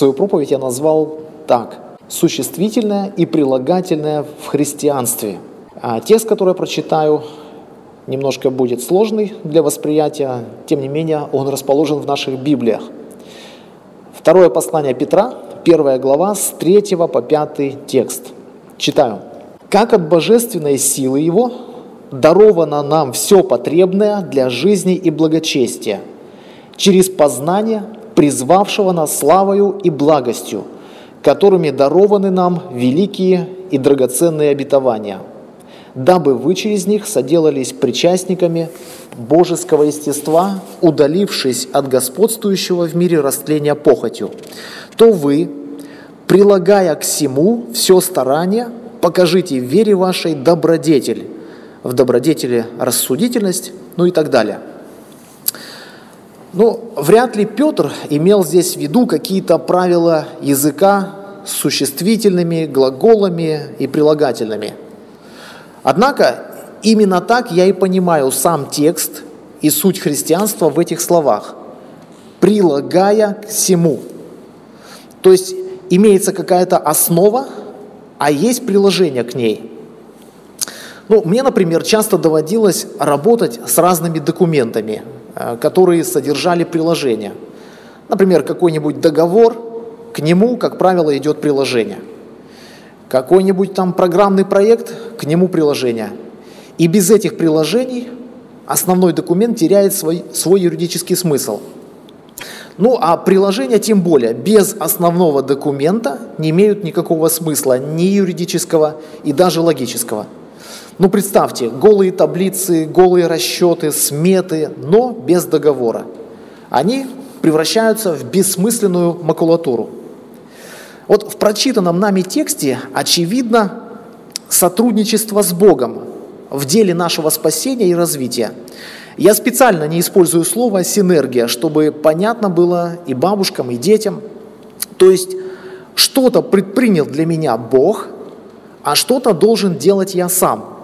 свою проповедь я назвал так. Существительное и прилагательное в христианстве. А текст, который я прочитаю, немножко будет сложный для восприятия, тем не менее он расположен в наших Библиях. Второе послание Петра, первая глава, с 3 по 5 текст. Читаю. «Как от божественной силы Его даровано нам все потребное для жизни и благочестия, через познание призвавшего нас славою и благостью, которыми дарованы нам великие и драгоценные обетования, дабы вы через них соделались причастниками божеского естества, удалившись от господствующего в мире растления похотью, то вы, прилагая к всему все старание, покажите в вере вашей добродетель, в добродетели рассудительность, ну и так далее. Ну, вряд ли Петр имел здесь в виду какие-то правила языка с существительными, глаголами и прилагательными. Однако именно так я и понимаю сам текст и суть христианства в этих словах, прилагая к всему. То есть имеется какая-то основа, а есть приложение к ней – ну, мне, например, часто доводилось работать с разными документами, которые содержали приложения. Например, какой-нибудь договор, к нему, как правило, идет приложение. Какой-нибудь там программный проект, к нему приложение. И без этих приложений основной документ теряет свой, свой юридический смысл. Ну а приложения тем более без основного документа не имеют никакого смысла, ни юридического и даже логического – ну, представьте, голые таблицы, голые расчеты, сметы, но без договора. Они превращаются в бессмысленную макулатуру. Вот в прочитанном нами тексте очевидно сотрудничество с Богом в деле нашего спасения и развития. Я специально не использую слово «синергия», чтобы понятно было и бабушкам, и детям. То есть что-то предпринял для меня Бог, а что-то должен делать я сам –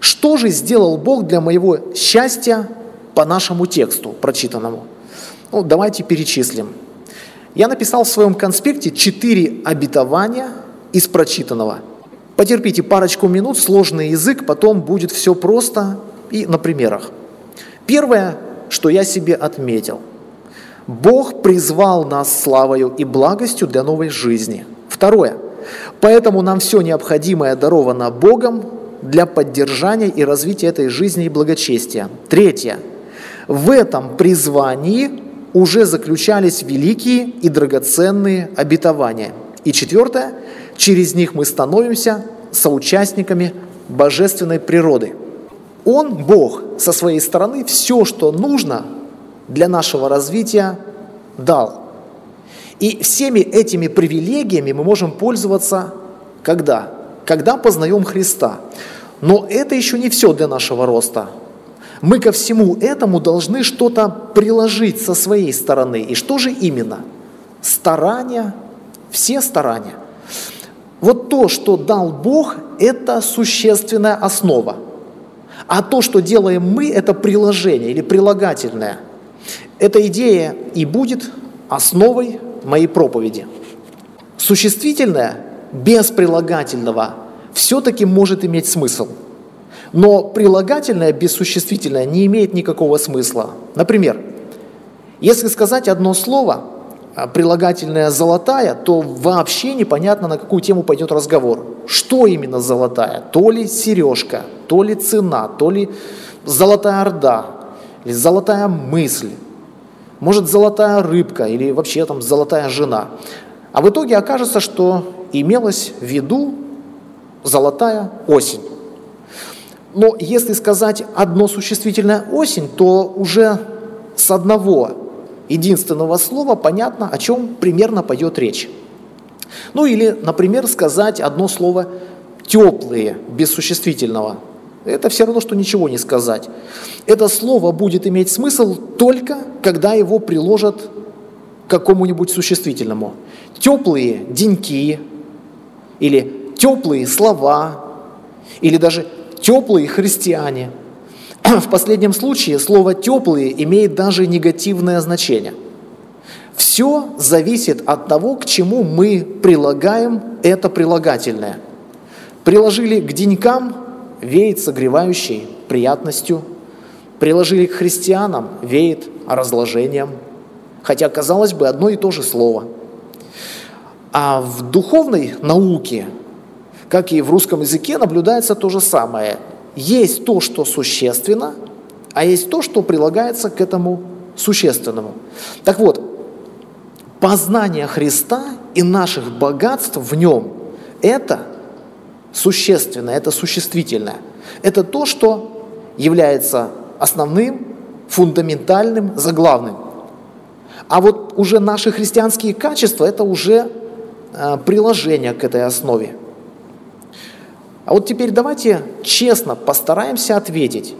что же сделал Бог для моего счастья по нашему тексту прочитанному? Ну, давайте перечислим. Я написал в своем конспекте четыре обетования из прочитанного. Потерпите парочку минут, сложный язык, потом будет все просто и на примерах. Первое, что я себе отметил. Бог призвал нас славою и благостью для новой жизни. Второе. Поэтому нам все необходимое даровано Богом для поддержания и развития этой жизни и благочестия. Третье. В этом призвании уже заключались великие и драгоценные обетования. И четвертое. Через них мы становимся соучастниками божественной природы. Он, Бог, со своей стороны все, что нужно для нашего развития, дал. И всеми этими привилегиями мы можем пользоваться когда? когда познаем Христа. Но это еще не все для нашего роста. Мы ко всему этому должны что-то приложить со своей стороны. И что же именно? Старания, все старания. Вот то, что дал Бог, это существенная основа. А то, что делаем мы, это приложение или прилагательное. Эта идея и будет основой моей проповеди. Существительное без прилагательного все-таки может иметь смысл. Но прилагательное без существительное не имеет никакого смысла. Например, если сказать одно слово, а, прилагательное «золотая», то вообще непонятно, на какую тему пойдет разговор. Что именно золотая? То ли сережка, то ли цена, то ли золотая орда, или золотая мысль, может золотая рыбка или вообще там золотая жена. А в итоге окажется, что имелось в виду золотая осень. Но если сказать одно существительное осень, то уже с одного единственного слова понятно, о чем примерно пойдет речь. Ну или, например, сказать одно слово теплые, без существительного. Это все равно, что ничего не сказать. Это слово будет иметь смысл только, когда его приложат к какому-нибудь существительному. Теплые деньки, или теплые слова, или даже теплые христиане. В последнем случае слово «теплые» имеет даже негативное значение. Все зависит от того, к чему мы прилагаем это прилагательное. Приложили к денькам, веет согревающей приятностью. Приложили к христианам, веет разложением. Хотя, казалось бы, одно и то же слово. А в духовной науке, как и в русском языке, наблюдается то же самое. Есть то, что существенно, а есть то, что прилагается к этому существенному. Так вот, познание Христа и наших богатств в нем – это существенное, это существительное. Это то, что является основным, фундаментальным, заглавным. А вот уже наши христианские качества – это уже э, приложение к этой основе. А вот теперь давайте честно постараемся ответить,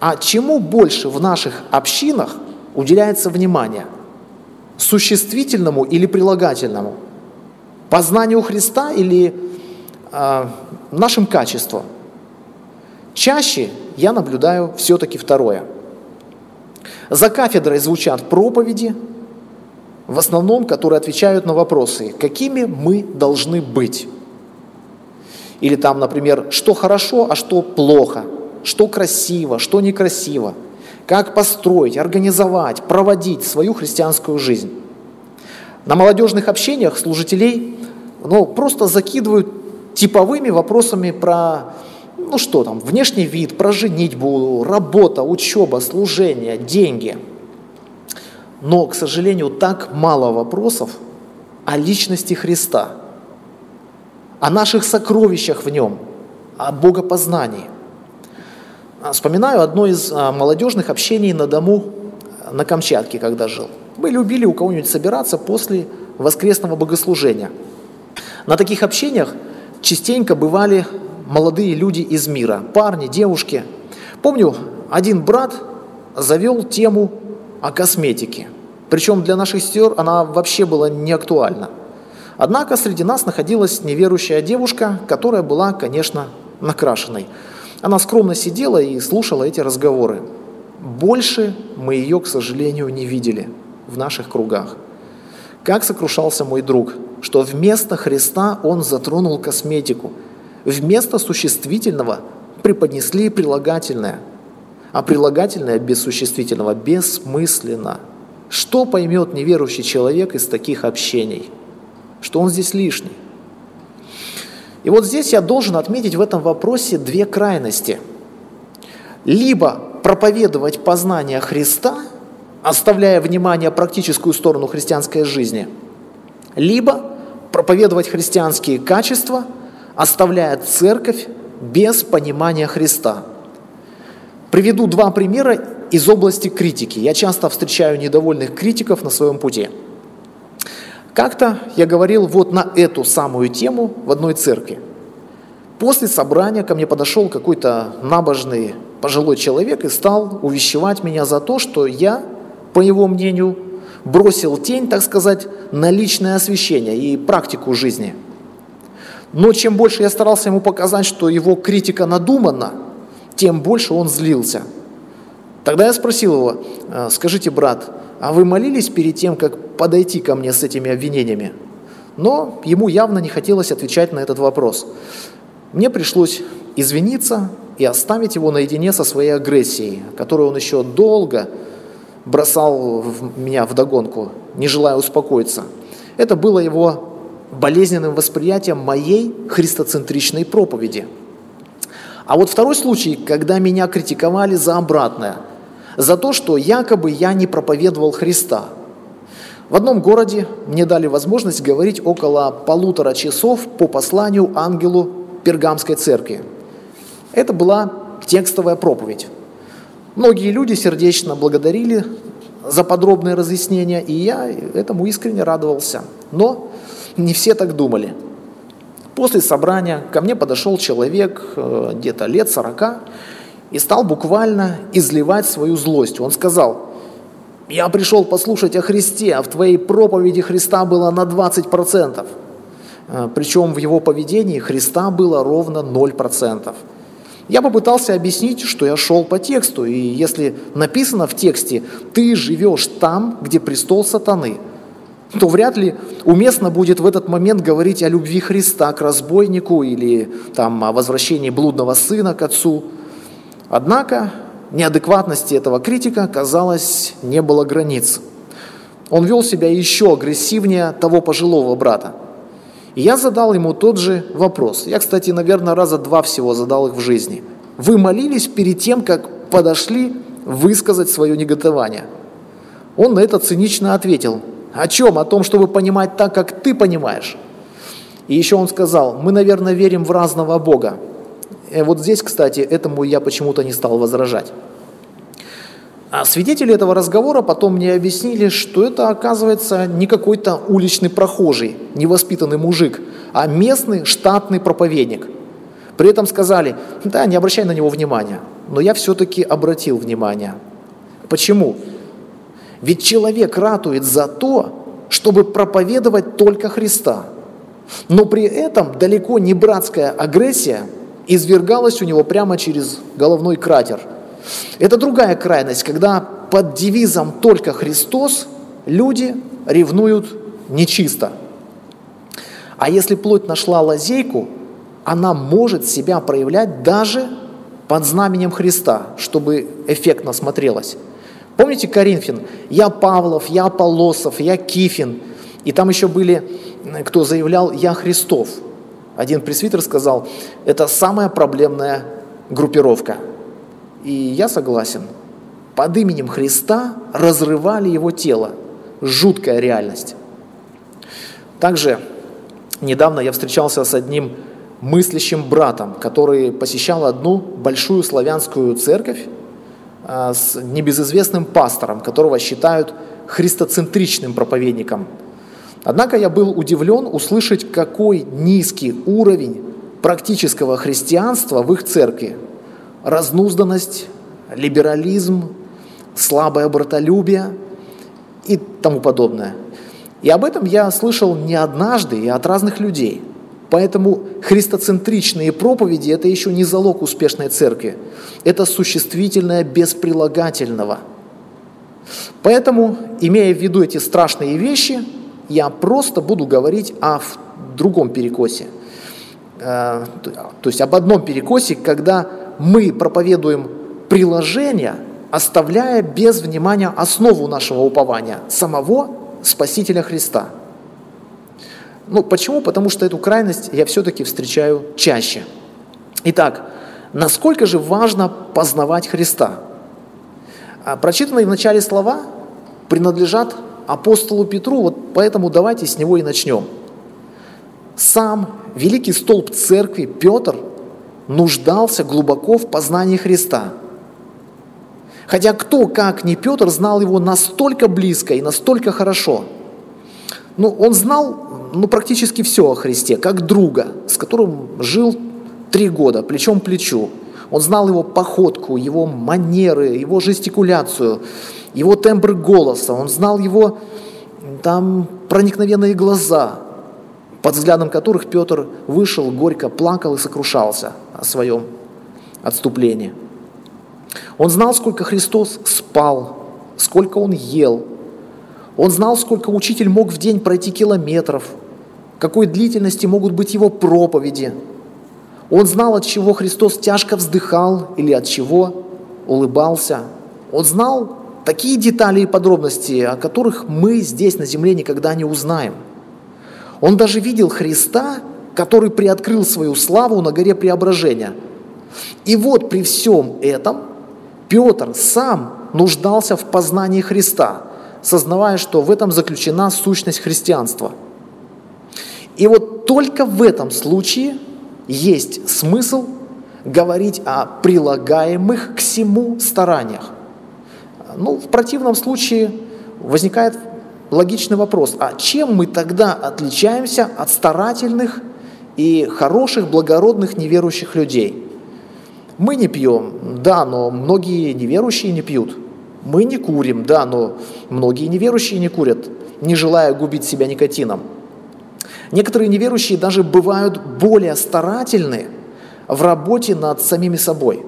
а чему больше в наших общинах уделяется внимание? Существительному или прилагательному? Познанию Христа или э, нашим качествам? Чаще я наблюдаю все-таки второе. За кафедрой звучат проповеди, в основном, которые отвечают на вопросы, какими мы должны быть. Или там, например, что хорошо, а что плохо, что красиво, что некрасиво, как построить, организовать, проводить свою христианскую жизнь. На молодежных общениях служителей ну, просто закидывают типовыми вопросами про, ну что там, внешний вид, про женитьбу, работа, учеба, служение, деньги. Но, к сожалению, так мало вопросов о личности Христа, о наших сокровищах в нем, о богопознании. Вспоминаю одно из а, молодежных общений на дому на Камчатке, когда жил. Мы любили у кого-нибудь собираться после воскресного богослужения. На таких общениях частенько бывали молодые люди из мира, парни, девушки. Помню, один брат завел тему о косметике. Причем для наших сестер она вообще была не актуальна. Однако среди нас находилась неверующая девушка, которая была, конечно, накрашенной. Она скромно сидела и слушала эти разговоры. Больше мы ее, к сожалению, не видели в наших кругах. Как сокрушался мой друг – что вместо Христа он затронул косметику. Вместо существительного преподнесли прилагательное. А прилагательное без существительного бессмысленно. Что поймет неверующий человек из таких общений? Что он здесь лишний? И вот здесь я должен отметить в этом вопросе две крайности. Либо проповедовать познание Христа, оставляя внимание практическую сторону христианской жизни – либо проповедовать христианские качества, оставляя церковь без понимания Христа. Приведу два примера из области критики. Я часто встречаю недовольных критиков на своем пути. Как-то я говорил вот на эту самую тему в одной церкви. После собрания ко мне подошел какой-то набожный пожилой человек и стал увещевать меня за то, что я, по его мнению, бросил тень, так сказать, на личное освящение и практику жизни. Но чем больше я старался ему показать, что его критика надумана, тем больше он злился. Тогда я спросил его, «А, скажите, брат, а вы молились перед тем, как подойти ко мне с этими обвинениями? Но ему явно не хотелось отвечать на этот вопрос. Мне пришлось извиниться и оставить его наедине со своей агрессией, которую он еще долго бросал меня в догонку, не желая успокоиться. Это было его болезненным восприятием моей христоцентричной проповеди. А вот второй случай, когда меня критиковали за обратное, за то, что якобы я не проповедовал Христа. В одном городе мне дали возможность говорить около полутора часов по посланию ангелу Пергамской церкви. Это была текстовая проповедь. Многие люди сердечно благодарили за подробные разъяснения, и я этому искренне радовался. Но не все так думали. После собрания ко мне подошел человек э, где-то лет сорока и стал буквально изливать свою злость. Он сказал, я пришел послушать о Христе, а в твоей проповеди Христа было на 20%. Э, Причем в его поведении Христа было ровно 0%. Я попытался объяснить, что я шел по тексту, и если написано в тексте «ты живешь там, где престол сатаны», то вряд ли уместно будет в этот момент говорить о любви Христа к разбойнику или там, о возвращении блудного сына к отцу. Однако неадекватности этого критика, казалось, не было границ. Он вел себя еще агрессивнее того пожилого брата. И я задал ему тот же вопрос. Я, кстати, наверное, раза два всего задал их в жизни. Вы молились перед тем, как подошли высказать свое неготование? Он на это цинично ответил. О чем? О том, чтобы понимать так, как ты понимаешь. И еще он сказал, мы, наверное, верим в разного Бога. И вот здесь, кстати, этому я почему-то не стал возражать. А свидетели этого разговора потом мне объяснили, что это, оказывается, не какой-то уличный прохожий, невоспитанный мужик, а местный штатный проповедник. При этом сказали, да, не обращай на него внимания. Но я все-таки обратил внимание. Почему? Ведь человек ратует за то, чтобы проповедовать только Христа. Но при этом далеко не братская агрессия извергалась у него прямо через головной кратер – это другая крайность, когда под девизом «Только Христос» люди ревнуют нечисто. А если плоть нашла лазейку, она может себя проявлять даже под знаменем Христа, чтобы эффектно смотрелось. Помните Коринфян? Я Павлов, я Аполосов, я Кифин. И там еще были, кто заявлял, я Христов. Один пресвитер сказал, это самая проблемная группировка – и я согласен. Под именем Христа разрывали его тело. Жуткая реальность. Также недавно я встречался с одним мыслящим братом, который посещал одну большую славянскую церковь а, с небезызвестным пастором, которого считают христоцентричным проповедником. Однако я был удивлен услышать, какой низкий уровень практического христианства в их церкви – разнузданность, либерализм, слабое братолюбие и тому подобное. И об этом я слышал не однажды и от разных людей. Поэтому христоцентричные проповеди – это еще не залог успешной церкви. Это существительное без прилагательного. Поэтому, имея в виду эти страшные вещи, я просто буду говорить о другом перекосе. Э, то есть об одном перекосе, когда мы проповедуем приложение, оставляя без внимания основу нашего упования, самого Спасителя Христа. Ну, почему? Потому что эту крайность я все-таки встречаю чаще. Итак, насколько же важно познавать Христа? А прочитанные в начале слова принадлежат апостолу Петру, вот поэтому давайте с него и начнем. Сам великий столб церкви Петр – нуждался глубоко в познании Христа. Хотя кто, как не Петр, знал его настолько близко и настолько хорошо. Ну, он знал ну, практически все о Христе, как друга, с которым жил три года, плечом к плечу. Он знал его походку, его манеры, его жестикуляцию, его тембр голоса. Он знал его там проникновенные глаза, под взглядом которых Петр вышел, горько плакал и сокрушался о своем отступлении. Он знал, сколько Христос спал, сколько Он ел. Он знал, сколько учитель мог в день пройти километров, какой длительности могут быть его проповеди. Он знал, от чего Христос тяжко вздыхал или от чего улыбался. Он знал такие детали и подробности, о которых мы здесь на земле никогда не узнаем – он даже видел Христа, который приоткрыл свою славу на горе Преображения. И вот при всем этом Петр сам нуждался в познании Христа, сознавая, что в этом заключена сущность христианства. И вот только в этом случае есть смысл говорить о прилагаемых к всему стараниях. Ну, в противном случае возникает логичный вопрос, а чем мы тогда отличаемся от старательных и хороших, благородных неверующих людей? Мы не пьем, да, но многие неверующие не пьют. Мы не курим, да, но многие неверующие не курят, не желая губить себя никотином. Некоторые неверующие даже бывают более старательны, в работе над самими собой.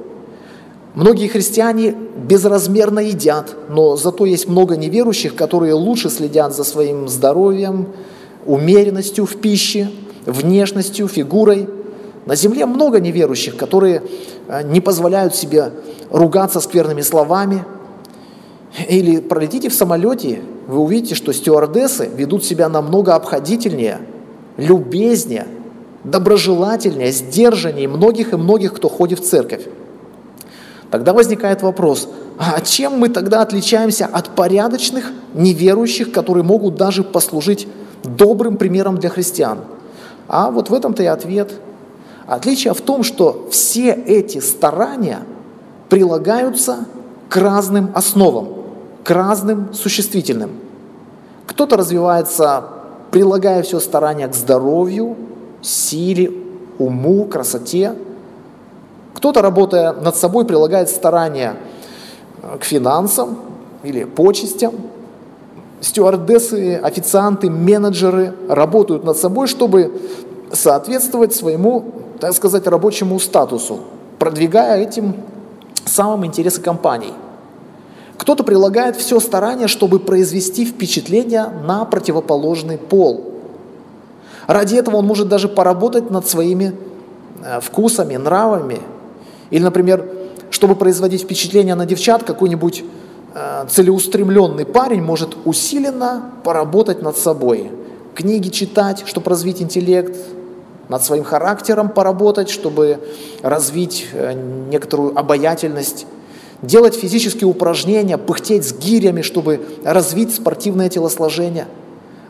Многие христиане безразмерно едят, но зато есть много неверующих, которые лучше следят за своим здоровьем, умеренностью в пище, внешностью, фигурой. На земле много неверующих, которые э, не позволяют себе ругаться скверными словами. Или пролетите в самолете, вы увидите, что стюардессы ведут себя намного обходительнее, любезнее, доброжелательнее, сдержаннее многих и многих, кто ходит в церковь. Тогда возникает вопрос, а чем мы тогда отличаемся от порядочных неверующих, которые могут даже послужить добрым примером для христиан? А вот в этом-то и ответ. Отличие в том, что все эти старания прилагаются к разным основам, к разным существительным. Кто-то развивается, прилагая все старания к здоровью, силе, уму, красоте. Кто-то, работая над собой, прилагает старания э, к финансам или почестям. Стюардессы, официанты, менеджеры работают над собой, чтобы соответствовать своему, так сказать, рабочему статусу, продвигая этим самым интересы компании. Кто-то прилагает все старание, чтобы произвести впечатление на противоположный пол. Ради этого он может даже поработать над своими э, вкусами, нравами. Или, например, чтобы производить впечатление на девчат, какой-нибудь э, целеустремленный парень может усиленно поработать над собой. Книги читать, чтобы развить интеллект, над своим характером поработать, чтобы развить э, некоторую обаятельность, делать физические упражнения, пыхтеть с гирями, чтобы развить спортивное телосложение –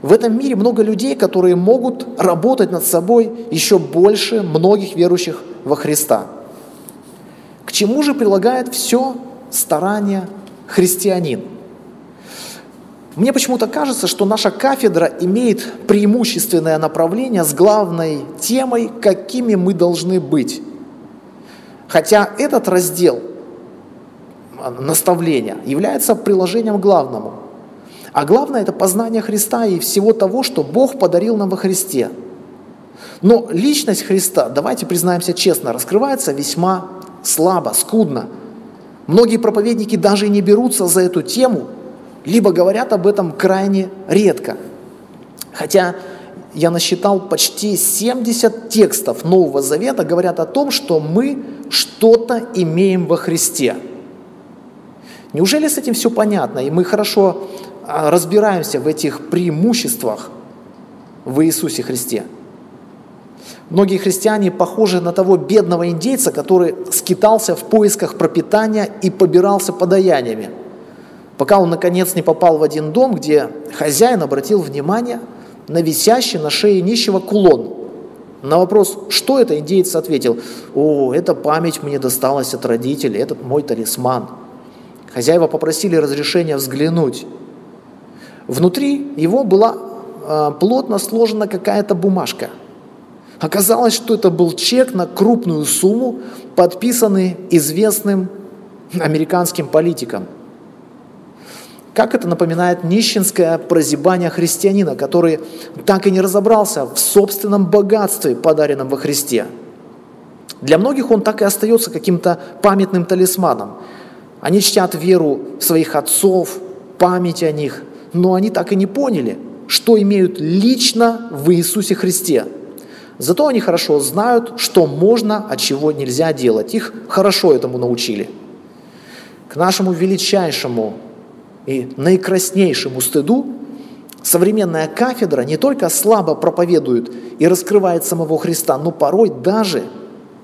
в этом мире много людей, которые могут работать над собой еще больше многих верующих во Христа. К чему же прилагает все старание христианин? Мне почему-то кажется, что наша кафедра имеет преимущественное направление с главной темой, какими мы должны быть. Хотя этот раздел наставления является приложением главному – а главное – это познание Христа и всего того, что Бог подарил нам во Христе. Но личность Христа, давайте признаемся честно, раскрывается весьма слабо, скудно. Многие проповедники даже не берутся за эту тему, либо говорят об этом крайне редко. Хотя я насчитал почти 70 текстов Нового Завета, говорят о том, что мы что-то имеем во Христе. Неужели с этим все понятно, и мы хорошо а, разбираемся в этих преимуществах в Иисусе Христе. Многие христиане похожи на того бедного индейца, который скитался в поисках пропитания и побирался подаяниями, пока он наконец не попал в один дом, где хозяин обратил внимание на висящий на шее нищего кулон. На вопрос, что это, индейец ответил, «О, эта память мне досталась от родителей, этот мой талисман». Хозяева попросили разрешения взглянуть. Внутри его была э, плотно сложена какая-то бумажка. Оказалось, что это был чек на крупную сумму, подписанный известным американским политиком. Как это напоминает нищенское прозябание христианина, который так и не разобрался в собственном богатстве, подаренном во Христе. Для многих он так и остается каким-то памятным талисманом. Они чтят веру своих отцов, память о них, но они так и не поняли, что имеют лично в Иисусе Христе. Зато они хорошо знают, что можно, а чего нельзя делать. Их хорошо этому научили. К нашему величайшему и наикраснейшему стыду современная кафедра не только слабо проповедует и раскрывает самого Христа, но порой даже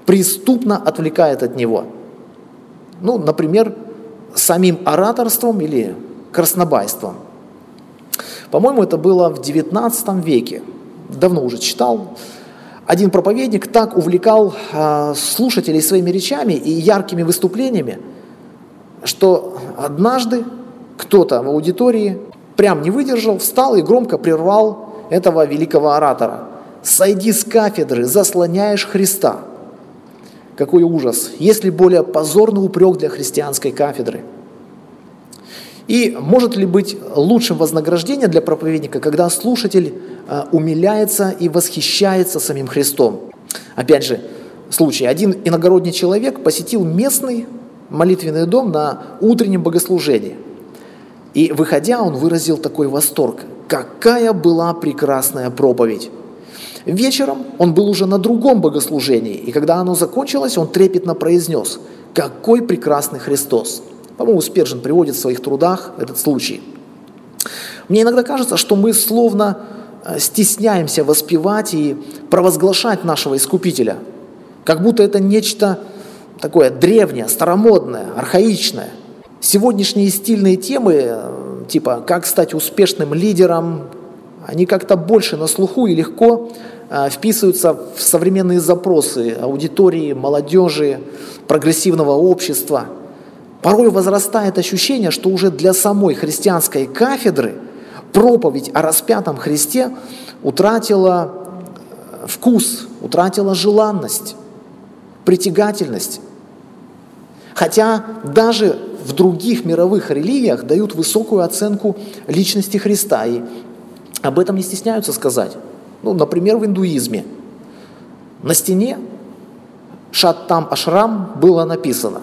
преступно отвлекает от Него. Ну, например, самим ораторством или краснобайством. По-моему, это было в XIX веке. Давно уже читал. Один проповедник так увлекал э, слушателей своими речами и яркими выступлениями, что однажды кто-то в аудитории прям не выдержал, встал и громко прервал этого великого оратора. «Сойди с кафедры, заслоняешь Христа». Какой ужас! Есть ли более позорный упрек для христианской кафедры – и может ли быть лучшим вознаграждение для проповедника, когда слушатель э, умиляется и восхищается самим Христом? Опять же, случай. Один иногородний человек посетил местный молитвенный дом на утреннем богослужении. И выходя, он выразил такой восторг. Какая была прекрасная проповедь! Вечером он был уже на другом богослужении, и когда оно закончилось, он трепетно произнес «Какой прекрасный Христос!» По-моему, Спержин приводит в своих трудах этот случай. Мне иногда кажется, что мы словно э, стесняемся воспевать и провозглашать нашего Искупителя, как будто это нечто такое древнее, старомодное, архаичное. Сегодняшние стильные темы, э, типа «как стать успешным лидером», они как-то больше на слуху и легко э, вписываются в современные запросы аудитории, молодежи, прогрессивного общества. Порой возрастает ощущение, что уже для самой христианской кафедры проповедь о распятом Христе утратила э, вкус, утратила желанность, притягательность. Хотя даже в других мировых религиях дают высокую оценку личности Христа, и об этом не стесняются сказать. Ну, например, в индуизме. На стене Шаттам Ашрам было написано,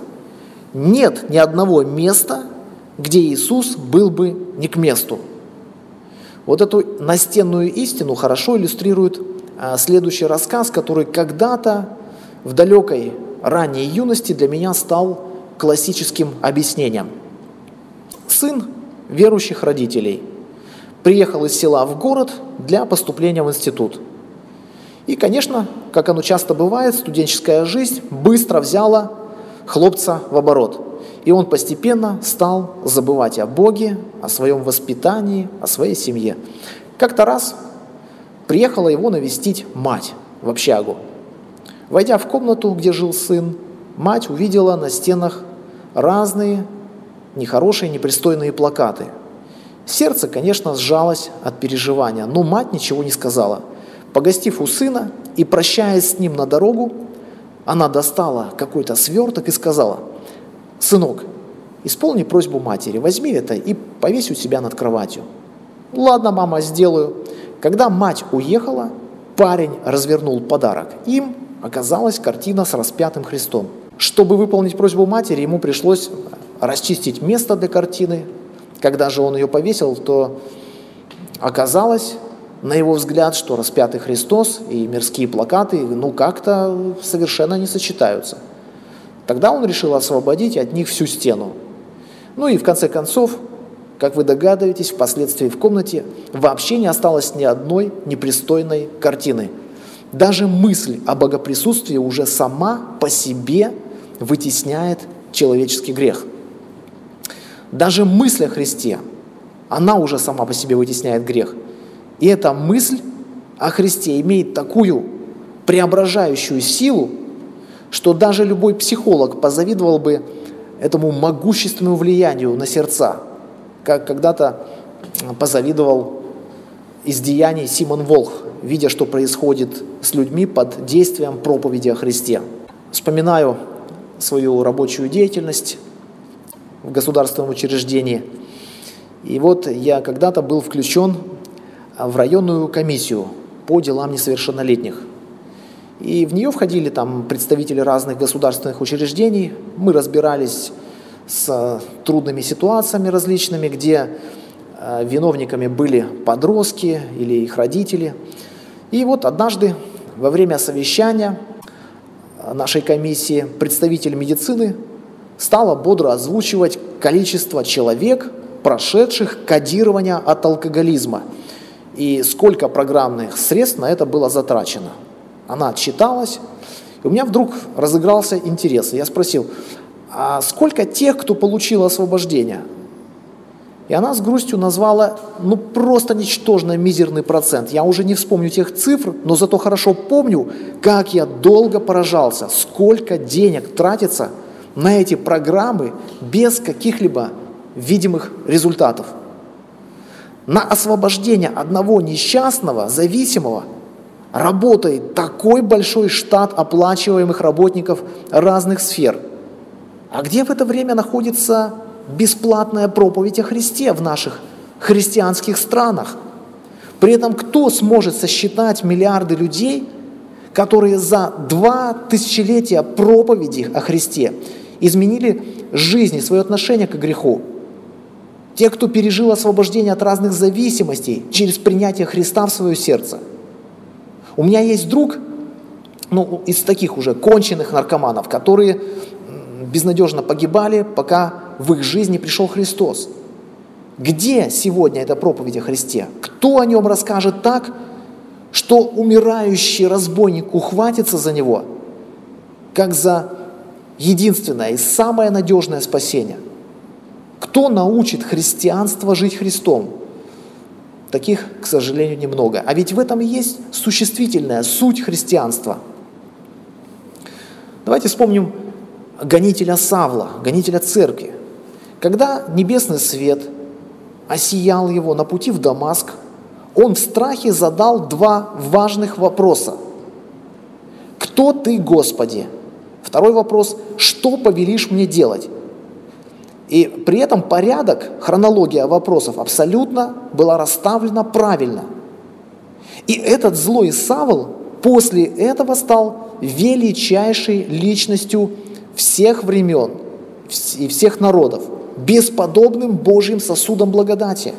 нет ни одного места, где Иисус был бы не к месту. Вот эту настенную истину хорошо иллюстрирует а, следующий рассказ, который когда-то в далекой ранней юности для меня стал классическим объяснением. Сын верующих родителей приехал из села в город для поступления в институт. И, конечно, как оно часто бывает, студенческая жизнь быстро взяла хлопца в оборот. И он постепенно стал забывать о Боге, о своем воспитании, о своей семье. Как-то раз приехала его навестить мать в общагу. Войдя в комнату, где жил сын, мать увидела на стенах разные нехорошие, непристойные плакаты. Сердце, конечно, сжалось от переживания, но мать ничего не сказала. Погостив у сына и прощаясь с ним на дорогу, она достала какой-то сверток и сказала, «Сынок, исполни просьбу матери, возьми это и повесь у себя над кроватью». «Ладно, мама, сделаю». Когда мать уехала, парень развернул подарок. Им оказалась картина с распятым Христом. Чтобы выполнить просьбу матери, ему пришлось расчистить место для картины. Когда же он ее повесил, то оказалось, на его взгляд, что распятый Христос и мирские плакаты, ну, как-то совершенно не сочетаются. Тогда он решил освободить от них всю стену. Ну и в конце концов, как вы догадываетесь, впоследствии в комнате вообще не осталось ни одной непристойной картины – даже мысль о богоприсутствии уже сама по себе вытесняет человеческий грех. Даже мысль о Христе, она уже сама по себе вытесняет грех. И эта мысль о Христе имеет такую преображающую силу, что даже любой психолог позавидовал бы этому могущественному влиянию на сердца, как когда-то позавидовал из деяний Симон Волх, видя, что происходит с людьми под действием проповеди о Христе. Вспоминаю свою рабочую деятельность в государственном учреждении. И вот я когда-то был включен в районную комиссию по делам несовершеннолетних. И в нее входили там представители разных государственных учреждений. Мы разбирались с трудными ситуациями различными, где э, виновниками были подростки или их родители – и вот однажды во время совещания нашей комиссии представитель медицины стала бодро озвучивать количество человек, прошедших кодирование от алкоголизма, и сколько программных средств на это было затрачено. Она отчиталась, и у меня вдруг разыгрался интерес. Я спросил, а сколько тех, кто получил освобождение? И она с грустью назвала, ну, просто ничтожно мизерный процент. Я уже не вспомню тех цифр, но зато хорошо помню, как я долго поражался, сколько денег тратится на эти программы без каких-либо видимых результатов. На освобождение одного несчастного, зависимого, работает такой большой штат оплачиваемых работников разных сфер. А где в это время находится бесплатная проповедь о Христе в наших христианских странах. При этом кто сможет сосчитать миллиарды людей, которые за два тысячелетия проповеди о Христе изменили жизнь и свое отношение к греху. Те, кто пережил освобождение от разных зависимостей через принятие Христа в свое сердце. У меня есть друг, ну, из таких уже конченых наркоманов, которые безнадежно погибали, пока в их жизни пришел Христос. Где сегодня эта проповедь о Христе? Кто о нем расскажет так, что умирающий разбойник ухватится за него, как за единственное и самое надежное спасение? Кто научит христианство жить Христом? Таких, к сожалению, немного. А ведь в этом и есть существительная суть христианства. Давайте вспомним гонителя Савла, гонителя церкви. Когда небесный свет осиял его на пути в Дамаск, он в страхе задал два важных вопроса. «Кто ты, Господи?» Второй вопрос – «Что повелишь мне делать?» И при этом порядок, хронология вопросов абсолютно была расставлена правильно. И этот злой Савл после этого стал величайшей личностью всех времен и всех народов, бесподобным Божьим сосудом благодати.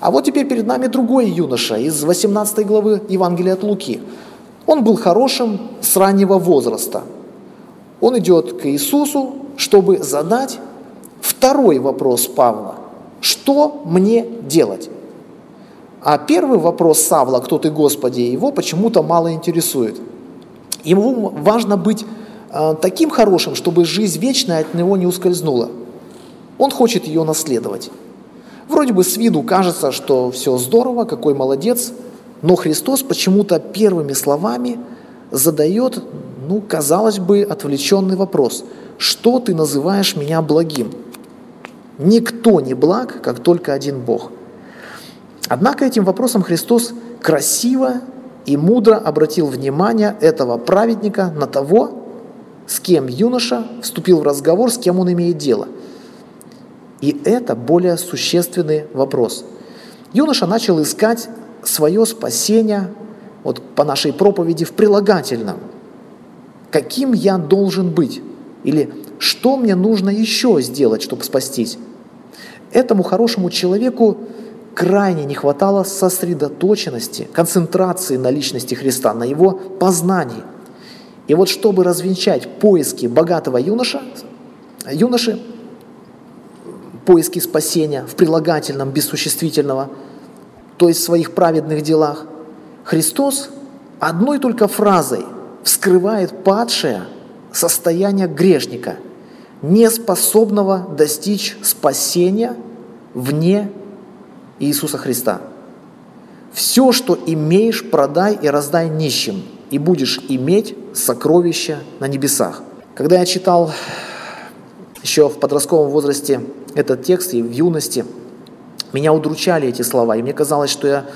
А вот теперь перед нами другой юноша из 18 главы Евангелия от Луки. Он был хорошим с раннего возраста. Он идет к Иисусу, чтобы задать второй вопрос Павла. Что мне делать? А первый вопрос Савла, кто ты, Господи, его почему-то мало интересует. Ему важно быть э, таким хорошим, чтобы жизнь вечная от него не ускользнула. Он хочет ее наследовать. Вроде бы с виду кажется, что все здорово, какой молодец, но Христос почему-то первыми словами задает, ну, казалось бы, отвлеченный вопрос. Что ты называешь меня благим? Никто не благ, как только один Бог. Однако этим вопросом Христос красиво и мудро обратил внимание этого праведника на того, с кем юноша вступил в разговор, с кем он имеет дело. И это более существенный вопрос. Юноша начал искать свое спасение вот по нашей проповеди в прилагательном. Каким я должен быть? Или что мне нужно еще сделать, чтобы спастись? Этому хорошему человеку крайне не хватало сосредоточенности, концентрации на личности Христа, на его познании. И вот чтобы развенчать поиски богатого юноша, юноши, поиски спасения в прилагательном, без существительного, то есть в своих праведных делах, Христос одной только фразой вскрывает падшее состояние грешника, не способного достичь спасения вне Иисуса Христа. Все, что имеешь, продай и раздай нищим, и будешь иметь сокровища на небесах. Когда я читал еще в подростковом возрасте этот текст и в юности, меня удручали эти слова, и мне казалось, что я,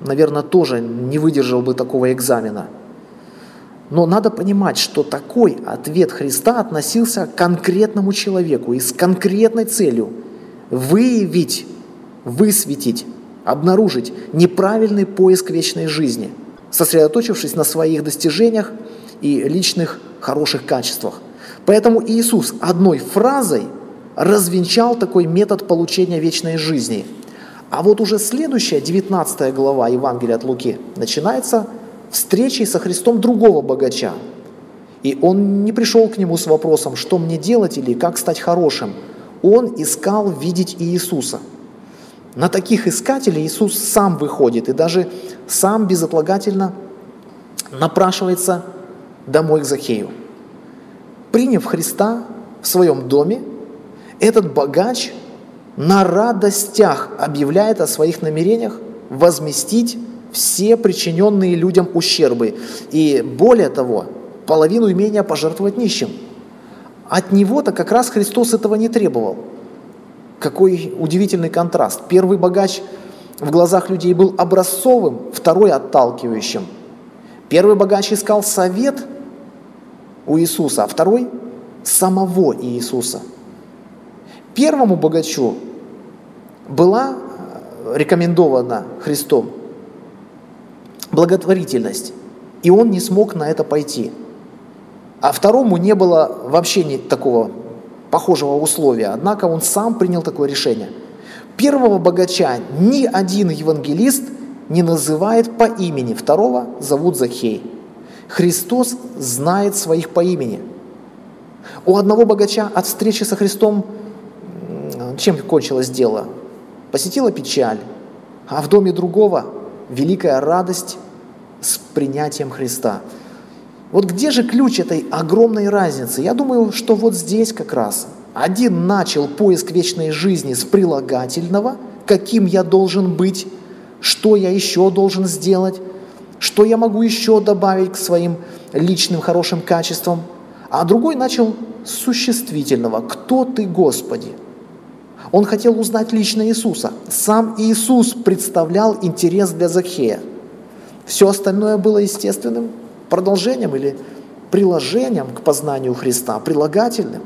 наверное, тоже не выдержал бы такого экзамена. Но надо понимать, что такой ответ Христа относился к конкретному человеку и с конкретной целью выявить высветить, обнаружить неправильный поиск вечной жизни, сосредоточившись на своих достижениях и личных хороших качествах. Поэтому Иисус одной фразой развенчал такой метод получения вечной жизни. А вот уже следующая, 19 глава Евангелия от Луки, начинается встречей со Христом другого богача. И он не пришел к нему с вопросом, что мне делать или как стать хорошим. Он искал видеть Иисуса – на таких искателей Иисус сам выходит и даже сам безотлагательно напрашивается домой к Захею. Приняв Христа в своем доме, этот богач на радостях объявляет о своих намерениях возместить все причиненные людям ущербы. И более того, половину имения пожертвовать нищим. От него-то как раз Христос этого не требовал – какой удивительный контраст. Первый богач в глазах людей был образцовым, второй отталкивающим. Первый богач искал совет у Иисуса, а второй – самого Иисуса. Первому богачу была рекомендована Христом благотворительность и он не смог на это пойти. А второму не было вообще ни такого похожего условия, однако он сам принял такое решение. Первого богача ни один евангелист не называет по имени, второго зовут Захей. Христос знает своих по имени. У одного богача от встречи со Христом чем кончилось дело? Посетила печаль, а в доме другого великая радость с принятием Христа. Вот где же ключ этой огромной разницы? Я думаю, что вот здесь как раз. Один начал поиск вечной жизни с прилагательного, каким я должен быть, что я еще должен сделать, что я могу еще добавить к своим личным хорошим качествам. А другой начал с существительного «Кто ты, Господи?» Он хотел узнать лично Иисуса. Сам Иисус представлял интерес для Захея. Все остальное было естественным продолжением или приложением к познанию Христа, прилагательным.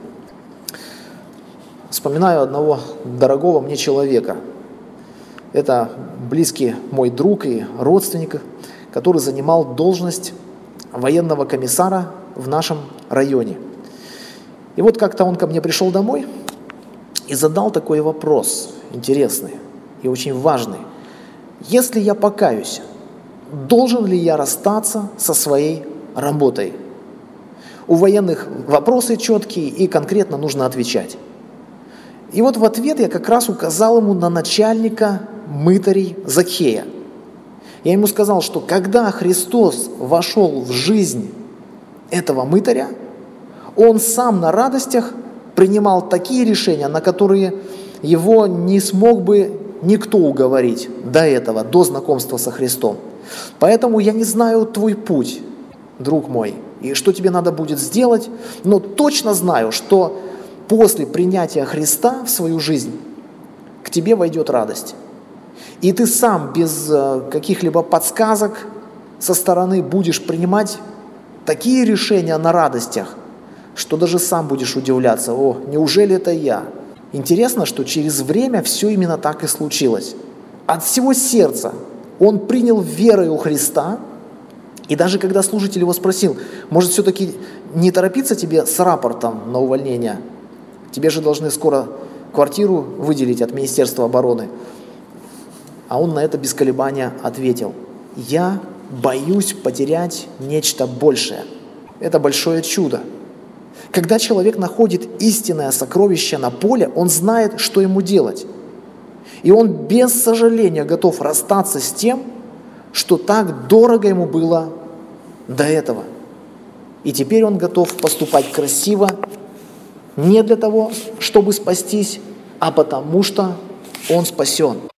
Вспоминаю одного дорогого мне человека. Это близкий мой друг и родственник, который занимал должность военного комиссара в нашем районе. И вот как-то он ко мне пришел домой и задал такой вопрос интересный и очень важный. Если я покаюсь, должен ли я расстаться со своей работой? У военных вопросы четкие и конкретно нужно отвечать. И вот в ответ я как раз указал ему на начальника мытарей Закхея. Я ему сказал, что когда Христос вошел в жизнь этого мытаря, он сам на радостях принимал такие решения, на которые его не смог бы никто уговорить до этого, до знакомства со Христом. Поэтому я не знаю твой путь, друг мой, и что тебе надо будет сделать, но точно знаю, что после принятия Христа в свою жизнь к тебе войдет радость. И ты сам без э, каких-либо подсказок со стороны будешь принимать такие решения на радостях, что даже сам будешь удивляться, о, неужели это я? Интересно, что через время все именно так и случилось. От всего сердца он принял верой у Христа, и даже когда служитель его спросил, может все-таки не торопиться тебе с рапортом на увольнение, тебе же должны скоро квартиру выделить от Министерства обороны. А он на это без колебания ответил, я боюсь потерять нечто большее. Это большое чудо. Когда человек находит истинное сокровище на поле, он знает, что ему делать. И он без сожаления готов расстаться с тем, что так дорого ему было до этого. И теперь он готов поступать красиво не для того, чтобы спастись, а потому что он спасен.